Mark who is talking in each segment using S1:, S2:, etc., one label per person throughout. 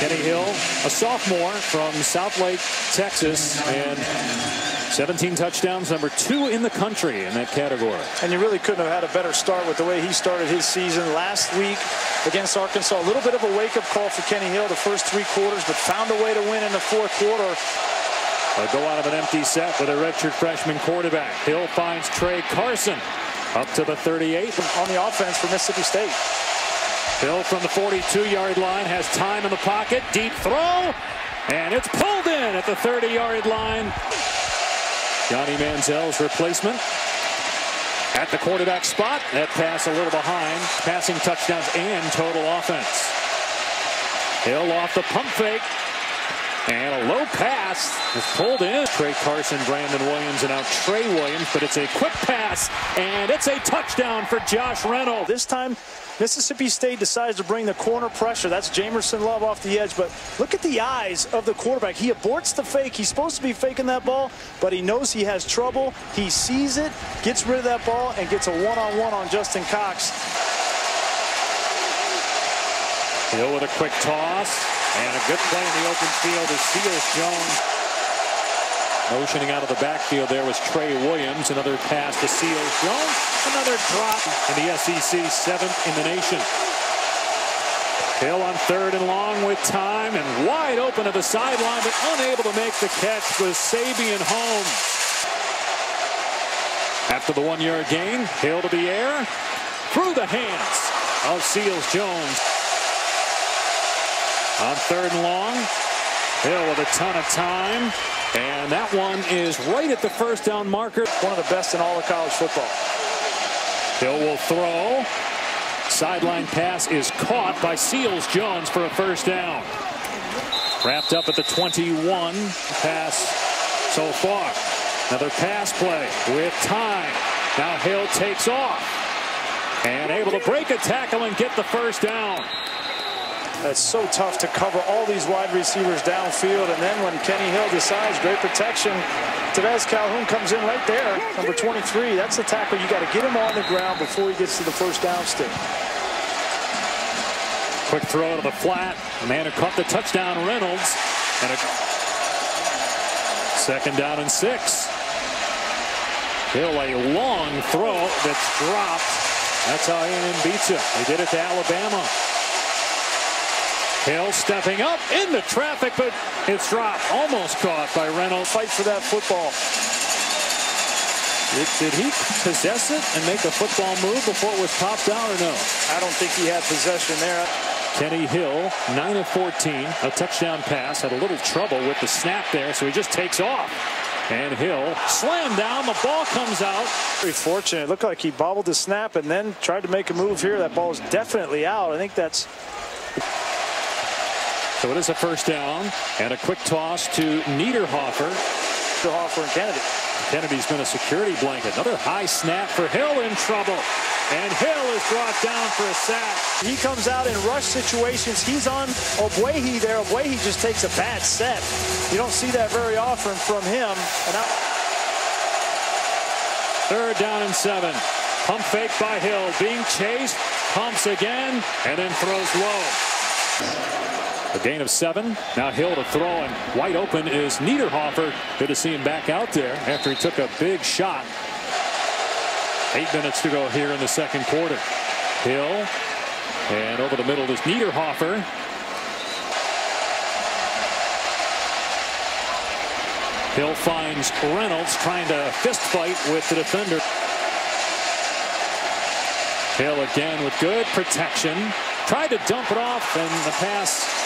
S1: Kenny Hill, a sophomore from Southlake, Texas, and 17 touchdowns, number two in the country in that category.
S2: And you really couldn't have had a better start with the way he started his season last week against Arkansas. A little bit of a wake-up call for Kenny Hill the first three quarters, but found a way to win in the fourth quarter.
S1: They'll go out of an empty set with a redshirt freshman quarterback. Hill finds Tra Carson up to the 38.
S2: On the offense for Mississippi State.
S1: Hill from the 42-yard line has time in the pocket. Deep throw. And it's pulled in at the 30-yard line. Johnny Manziel's replacement at the quarterback spot. That pass a little behind. Passing touchdowns and total offense. Hill off the pump fake. And a low pass is pulled in. Tra Carson, Brandon Williams, and now Trey Williams. But it's a quick pass, and it's a touchdown for Josh Reynolds.
S2: This time, Mississippi State decides to bring the corner pressure. That's Jamerson Love off the edge. But look at the eyes of the quarterback. He aborts the fake. He's supposed to be faking that ball, but he knows he has trouble. He sees it, gets rid of that ball, and gets a one-on-one -on, -one on Justin Cox.
S1: Hill with a quick toss. And a good play in the open field is Seals Jones. Motioning out of the backfield there was Trey Williams. Another pass to Seals Jones. Another drop in the SEC, seventh in the nation. Hill on third and long with time and wide open to the sideline, but unable to make the catch was Sabian Holmes. After the one-yard gain, Hill to the air, through the hands of Seals Jones. On third and long, Hill with a ton of time. And that one is right at the first down marker.
S2: One of the best in all of college football.
S1: Hill will throw. Sideline pass is caught by Seals Jones for a first down. Wrapped up at the 21. Pass so far. Another pass play with time. Now Hill takes off. And able to break a tackle and get the first down.
S2: It's so tough to cover all these wide receivers downfield. And then when Kenny Hill decides, great protection, Taveze Calhoun comes in right there, number 23. That's the tackle. You got to get him on the ground before he gets to the first down stick.
S1: Quick throw to the flat. The man who caught the touchdown, Reynolds. And a second down and six. Hill a long throw that's dropped. That's how A&M beats you. They did it to Alabama. Hill stepping up into traffic, but it's dropped. Almost caught by Reynolds.
S2: Fight for that football.
S1: Did, did, he possess it and make a football move before it was popped out or no?
S2: I don't think he had possession there.
S1: Kenny Hill, 9 of 14, a touchdown pass. Had a little trouble with the snap there, so he just takes off. And Hill slammed down. The ball comes out.
S2: Very fortunate. It looked like he bobbled the snap and then tried to make a move here. That ball is definitely out. I think that's
S1: so it is a first down and a quick toss to Niederhofer.
S2: Niederhofer and Kennedy.
S1: Kennedy's been a security blanket. Another high snap for Hill in trouble. And Hill is brought down for a sack.
S2: He comes out in rush situations. He's on Ogbuehi there. Ogbuehi just takes a bad set. You don't see that very often from him. And
S1: Third down and seven. Pump fake by Hill. Being chased. Pumps again. And then throws low. A gain of seven. Now Hill to throw, and wide open is Niederhofer. Good to see him back out there after he took a big shot. Eight minutes to go here in the second quarter. Hill, and over the middle is Niederhofer. Hill finds Reynolds trying to fist fight with the defender. Hill again with good protection. Tried to dump it off, and the pass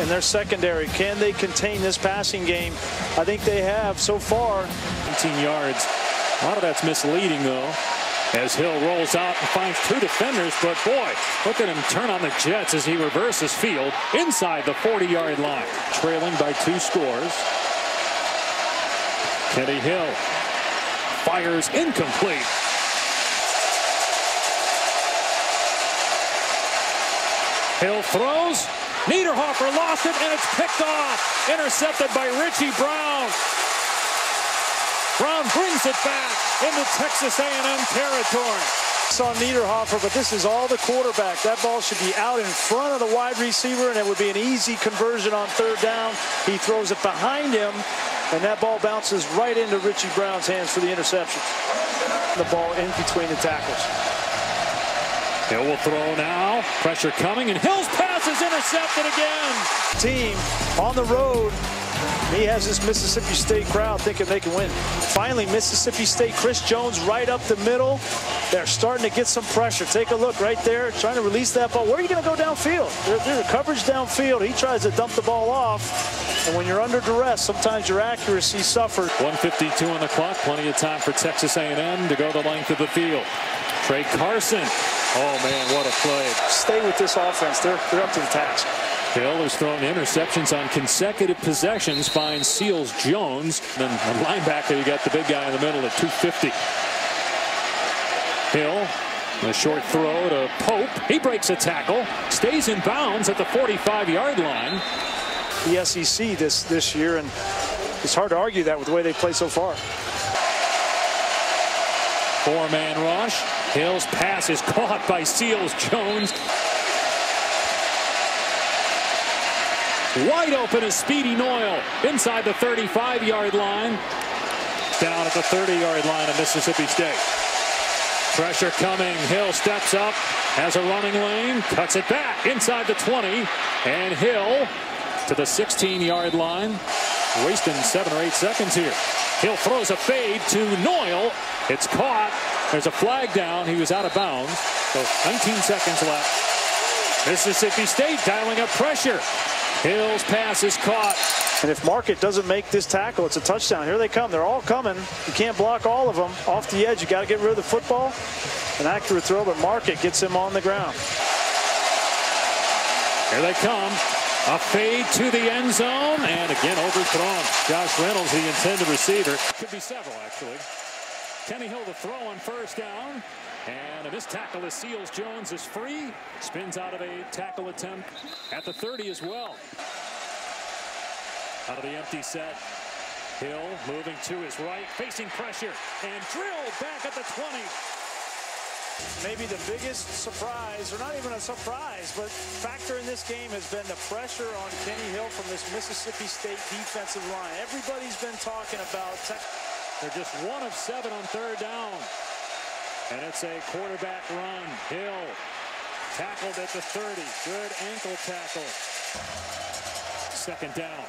S2: in their secondary. Can they contain this passing game? I think they have so far.
S1: 18 yards. A lot of that's misleading, though, as Hill rolls out and finds two defenders. But, boy, look at him turn on the Jets as he reverses field inside the 40-yard line. Trailing by two scores. Kenny Hill fires incomplete. Hill throws, Niederhofer lost it, and it's picked off. Intercepted by Richie Brown. Brown brings it back into Texas A&M territory.
S2: On Niederhofer, but this is all the quarterback. That ball should be out in front of the wide receiver, and it would be an easy conversion on third down. He throws it behind him, and that ball bounces right into Richie Brown's hands for the interception. The ball in between the tackles.
S1: Hill will throw now. Pressure coming, and Hill's pass is intercepted again.
S2: Team on the road he has this Mississippi State crowd thinking they can win. Finally, Mississippi State, Chris Jones right up the middle. They're starting to get some pressure. Take a look right there, trying to release that ball. Where are you going to go downfield? there's a coverage downfield. He tries to dump the ball off. And when you're under duress, sometimes your accuracy suffers.
S1: 152 on the clock. Plenty of time for Texas A&M to go the length of the field. Tra Carson. Oh, man, what a play.
S2: Stay with this offense. They're, they're up to the task.
S1: Hill has thrown interceptions on consecutive possessions, finds Seals Jones. Then a linebacker, you got the big guy in the middle at 250. Hill, a short throw to Pope. He breaks a tackle, stays in bounds at the 45-yard line.
S2: The SEC this, this year, and it's hard to argue that with the way they play so far.
S1: Four-man rush. Hill's pass is caught by Seals Jones. Wide open is Speedy Noil inside the 35-yard line. Down at the 30-yard line of Mississippi State. Pressure coming. Hill steps up, has a running lane, cuts it back inside the 20. And Hill to the 16-yard line. Wasting seven or eight seconds here. Hill throws a fade to Noil. It's caught. There's a flag down. He was out of bounds. So 19 seconds left. Mississippi State dialing up pressure. Hill's pass is caught.
S2: And if Market doesn't make this tackle, it's a touchdown. Here they come. They're all coming. You can't block all of them. Off the edge, you got to get rid of the football. An accurate throw, but Market gets him on the ground.
S1: Here they come. A fade to the end zone, again overthrown. Josh Reynolds, the intended receiver. Could be several, actually. Kenny Hill the throw on first down. And this tackle as Seals Jones is free. Spins out of a tackle attempt at the 30 as well. Out of the empty set. Hill moving to his right, facing pressure, and drilled back at the 20.
S2: Maybe the biggest surprise, or not even a surprise, but factor in this game has been the pressure on Kenny Hill from this Mississippi State defensive line. Everybody's been talking about.
S1: They're just one of seven on third down. And it's a quarterback run. Hill tackled at the 30. Good ankle tackle. Second down.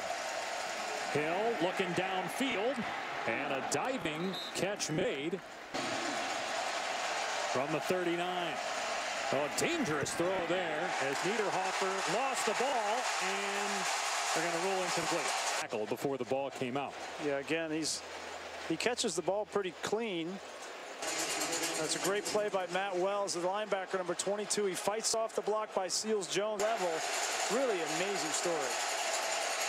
S1: Hill looking downfield. And a diving catch made from the 39. Oh, a dangerous throw there as Niederhofer lost the ball and they're going to rule incomplete. Tackle before the ball came out.
S2: Yeah, again, he's he catches the ball pretty clean. That's a great play by Matt Wells, the linebacker number 22. He fights off the block by Seals Jones. Level, really amazing story.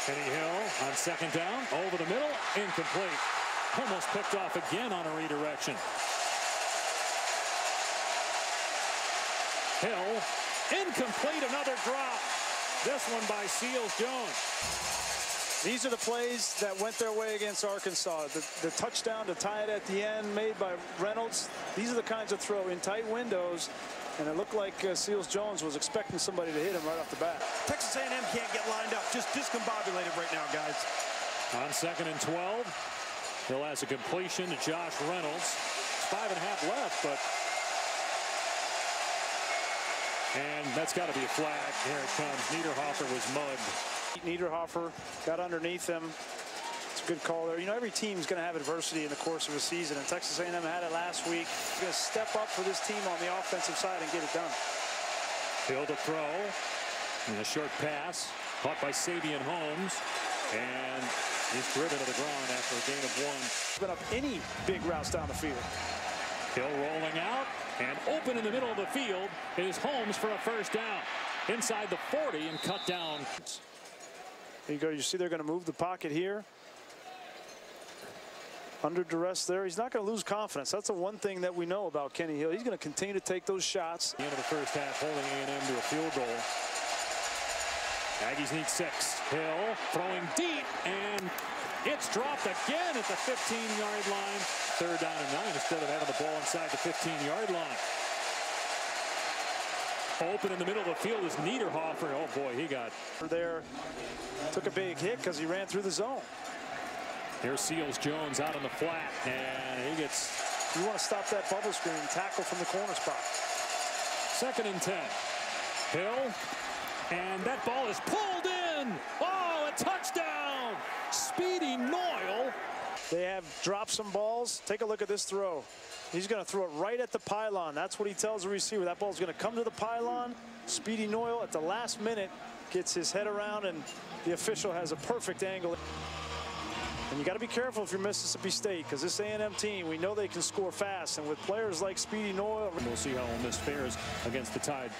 S1: Kenny Hill on second down, over the middle, incomplete. Almost picked off again on a redirection. Hill, incomplete, another drop. This one by Seals Jones.
S2: These are the plays that went their way against Arkansas. The, the, touchdown to tie it at the end made by Reynolds. These are the kinds of throw in tight windows. And it looked like uh, Seals Jones was expecting somebody to hit him right off the bat.
S3: Texas A&M can't get lined up. Just discombobulated right now, guys.
S1: On second and 12, Hill has a completion to Josh Reynolds. Five and a half left, but and that's got to be a flag. Here it comes. Niederhofer was mugged.
S2: Niederhofer got underneath him. It's a good call there. You know, every team's going to have adversity in the course of a season, and Texas A&M had it last week. Going to step up for this team on the offensive side and get it done.
S1: Field a throw. And a short pass caught by Sabian Holmes. And he's driven to the ground after a gain of one.
S2: Been up any big routes down the field.
S1: Hill rolling out and open in the middle of the field is Holmes for a first down. Inside the 40 and cut down.
S2: There you go. You see they're going to move the pocket here. Under duress there. He's not going to lose confidence. That's the one thing that we know about Kenny Hill. He's going to continue to take those shots.
S1: The end of the first half holding A&M to a field goal. Aggies need six. Hill throwing deep and it's dropped again at the 15-yard line. Third down and nine instead of having the ball inside the 15-yard line. Open in the middle of the field is Niederhofer. Oh boy, he got
S2: there. Took a big hit because he ran through the zone.
S1: Here's Seals Jones out on the flat, and he gets.
S2: You want to stop that bubble screen, tackle from the corner spot.
S1: Second and 10. Hill, and that ball is pulled in. Oh, a touchdown! Speedy Noil.
S2: They have dropped some balls. Take a look at this throw. He's going to throw it right at the pylon. That's what he tells the receiver. That ball's going to come to the pylon. Speedy Noil at the last minute gets his head around, and the official has a perfect angle. And you got to be careful if you're Mississippi State because this A&M team, we know they can score fast. And with players like Speedy Noil.
S1: We'll see how Ole Miss fares against the Tide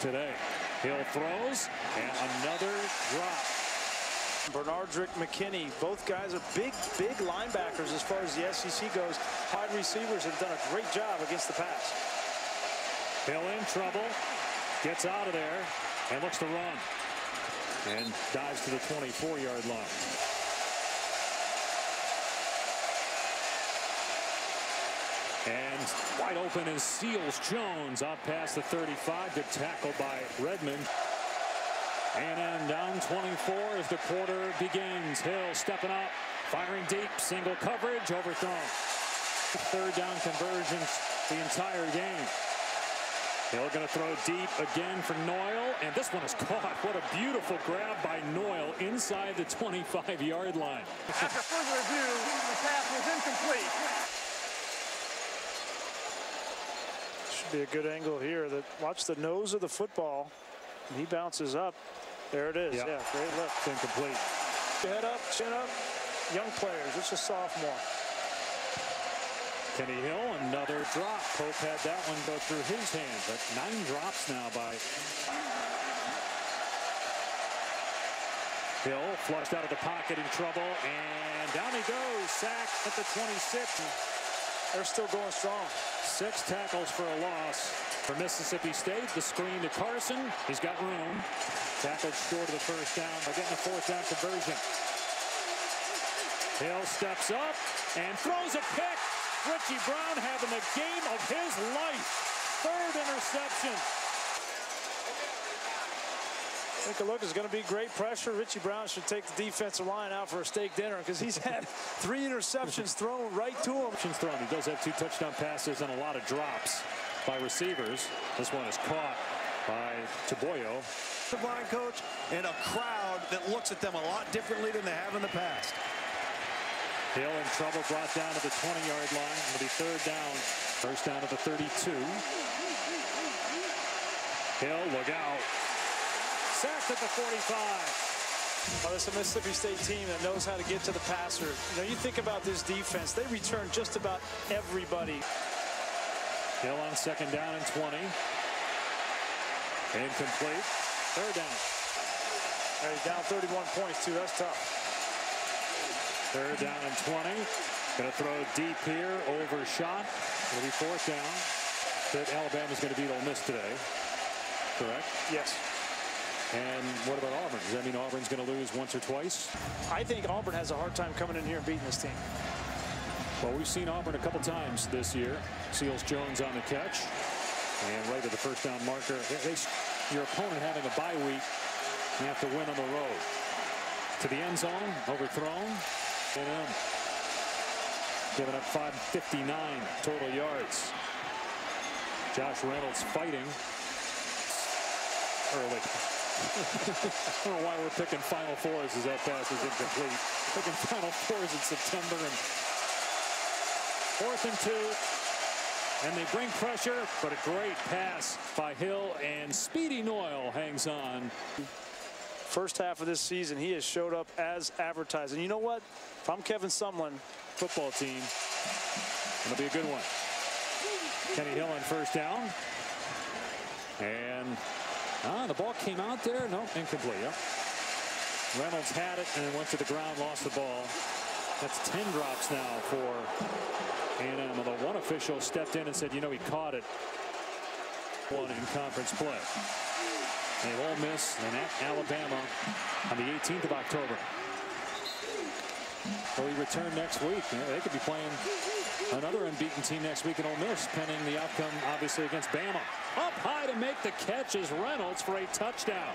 S1: today. Hill throws, and another drop.
S2: Benardrick McKinney, both guys are big, big linebackers as far as the SEC goes. Wide receivers have done a great job against the pass.
S1: Hill in trouble, gets out of there, and looks to run. And dives to the 24-yard line. And wide open is Seals Jones out past the 35. Good tackle by Redmond. And down 24 as the quarter begins. Hill stepping up, firing deep, single coverage, overthrown. Third down conversions the entire game. Hill going to throw deep again for Noil, and this one is caught. What a beautiful grab by Noil inside the 25-yard line.
S4: After further review, the pass was incomplete.
S2: Should be a good angle here. That watch the nose of the football. He bounces up. There it is. Yep. Yeah, great look.
S1: It's incomplete.
S2: Head up, chin up. Young players. It's a sophomore.
S1: Kenny Hill, another drop. Pope had that one go through his hands. That's nine drops now by Hill. Flushed out of the pocket in trouble, and down he goes. Sack at the 26.
S2: They're still going strong.
S1: Six tackles for a loss for Mississippi State. The screen to Carson. He's got room. Tackled short of the first down by getting a fourth down conversion. Hill steps up and throws a pick. Richie Brown having the game of his life. Third interception.
S2: Take a look. It's going to be great pressure. Richie Brown should take the defensive line out for a steak dinner because he's had three interceptions thrown right to him.
S1: Thrown. He does have two touchdown passes and a lot of drops by receivers. This one is caught by Tabuyo.
S3: The line coach and a crowd that looks at them a lot differently than they have in the past.
S1: Hill in trouble, brought down to the 20-yard line. It'll be third down. First down to the 32. Hill, look out. Sacked at the 45.
S2: Oh, this is a Mississippi State team that knows how to get to the passer. You know, you think about this defense, they return just about everybody.
S1: Hill on second down and 20. Incomplete. Third down.
S2: Down 31 points, too. That's tough.
S1: Third down and 20. Going to throw deep here, overshot. It'll be fourth down. That Alabama's going to beat Ole Miss today. Correct?
S2: Yes.
S1: And what about Auburn? Does that mean Auburn's going to lose once or twice?
S2: I think Auburn has a hard time coming in here and beating this team.
S1: Well, we've seen Auburn a couple times this year. Seals Jones on the catch. And right at the first down marker. They, your opponent having a bye week, you have to win on the road. To the end zone, overthrown. And giving up 559 total yards. Josh Reynolds fighting early. I don't know why we're picking Final Fours as that pass is incomplete. Picking Final Fours in September and fourth and two. And they bring pressure, but a great pass by Hill and Speedy Noil hangs on.
S2: First half of this season, he has showed up as advertised. And you know what? If I'm Kevin Sumlin,
S1: football team, it'll be a good one. Kenny Hill on first down. And ah, the ball came out there. No, incomplete. Yep. Reynolds had it and went to the ground, lost the ball. That's 10 drops now for A&M. Although one official stepped in and said, you know, he caught it. One in conference play. They Ole Miss and at Alabama on the 18th of October. Will he return next week? They could be playing Another unbeaten team next week in Ole Miss, pending the outcome, obviously, against Bama. Up high to make the catch is Reynolds for a touchdown.